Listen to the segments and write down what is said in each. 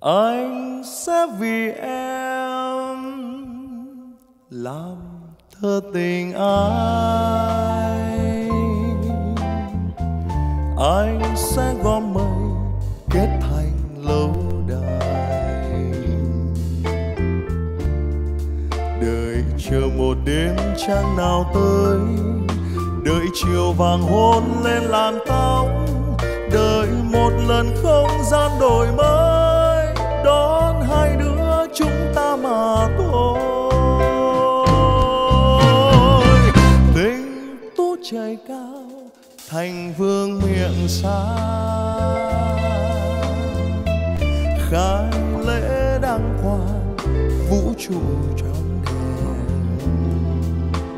anh sẽ vì em làm thơ tình ai. Anh sẽ gom mây kết thành lâu đài. Đợi chờ một đêm trăng nào tới, đợi chiều vàng hôn lên làn tóc, đợi một lần không gian đổi mới. Trời cao, thành vương miệng xa. Khai lễ đăng quang, vũ trụ trong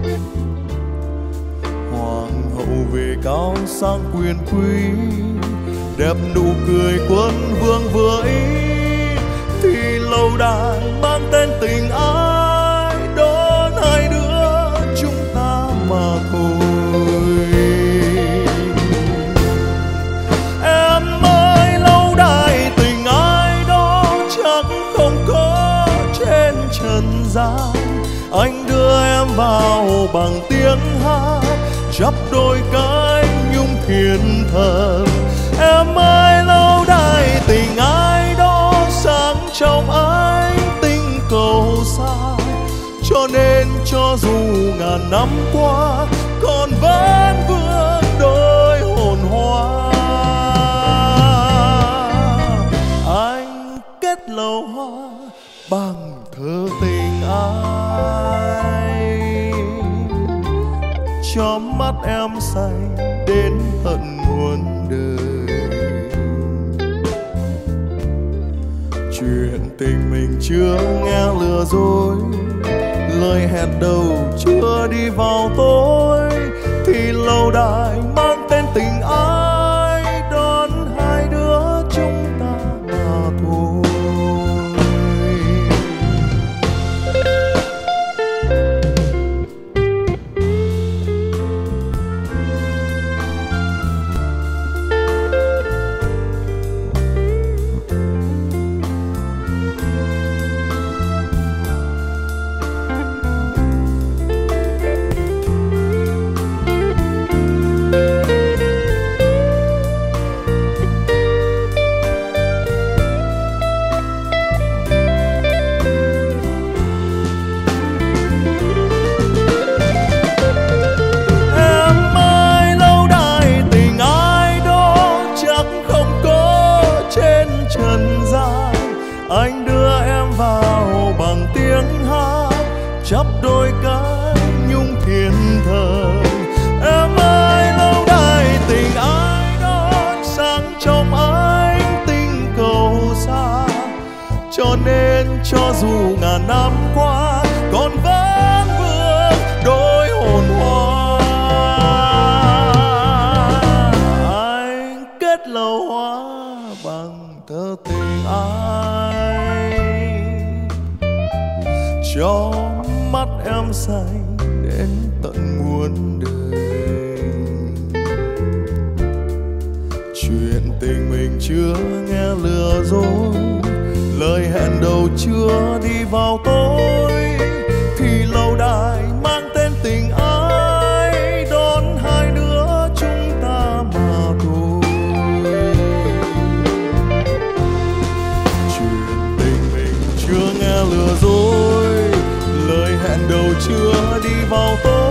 đèn hoàng hậu về cao sang quyền quý, đẹp nụ cười quân vương vừa ý. Thì lâu đài mang tên tình ái trần gian. Anh đưa em vào bằng tiếng hát chắp đôi cánh nhung thiên thần em ơi, lâu đài tình ai đó, sáng trong ánh tinh cầu xa. Cho nên cho dù ngàn năm qua, còn vẫn vương cho mắt em say đến tận muôn đời. Chuyện tình mình chưa nghe lừa dối, lời hẹn đầu chưa đi vào tối, thì lâu đài mang chắp đôi cánh nhung thiên thờ. Em ơi, lâu đài tình ai đó sáng trong ánh tinh cầu xa. Cho nên cho dù ngàn năm qua, còn vẫn vương đôi hồn hoa. Anh kết lầu hoa bằng thơ tình ai. Cho mắt say đến tận muôn đời. Chuyện tình mình chưa nghe lừa dối, lời hẹn đầu chưa đi vào tối thì lâu đài mang tên tình ai đón hai đứa chúng ta mà thôi. Chuyện tình mình chưa nghe lừa dối chưa đi vào tôi.